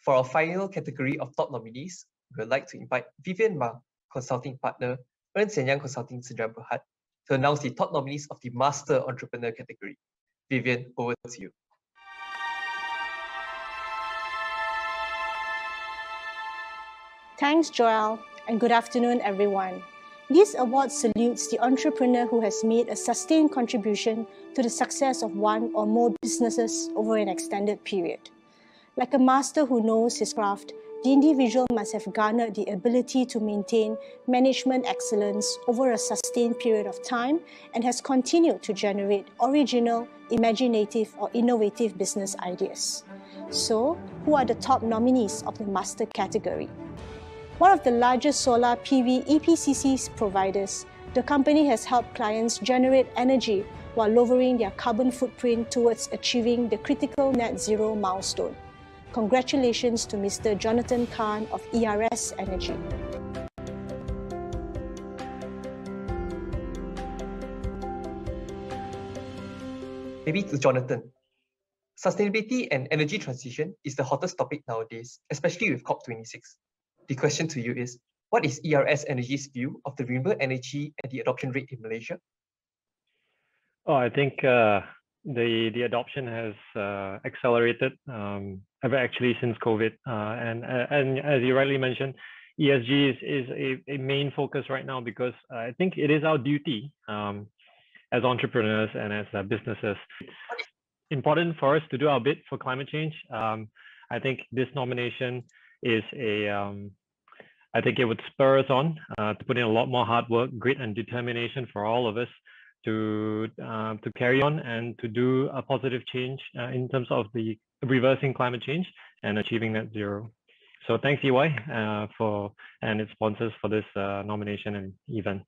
For our final category of top nominees, we would like to invite Vivian Ma, Consulting Partner, Ernst & Young Consulting Sdn Bhd, to announce the top nominees of the Master Entrepreneur category. Vivian, over to you. Thanks, Joel, and good afternoon, everyone. This award salutes the entrepreneur who has made a sustained contribution to the success of one or more businesses over an extended period. Like a master who knows his craft, the individual must have garnered the ability to maintain management excellence over a sustained period of time and has continued to generate original, imaginative, or innovative business ideas. So, who are the top nominees of the Master category? One of the largest solar PV EPCC providers, the company has helped clients generate energy while lowering their carbon footprint towards achieving the critical net zero milestone. Congratulations to Mr. Jonathan Kan of ERS Energy. Maybe to Jonathan. Sustainability and energy transition is the hottest topic nowadays, especially with COP26 the question to you is, what is ERS Energy's view of the renewable energy and the adoption rate in Malaysia? Oh, I think uh, the the adoption has uh, accelerated um, actually since COVID, uh, and uh, and as you rightly mentioned, ESG is is a, a main focus right now because I think it is our duty um, as entrepreneurs and as uh, businesses. It's important for us to do our bit for climate change. Um, I think this nomination is a um, I think it would spur us on uh, to put in a lot more hard work, grit, and determination for all of us to uh, to carry on and to do a positive change uh, in terms of the reversing climate change and achieving net zero. So thanks EY uh, for and its sponsors for this uh, nomination and event.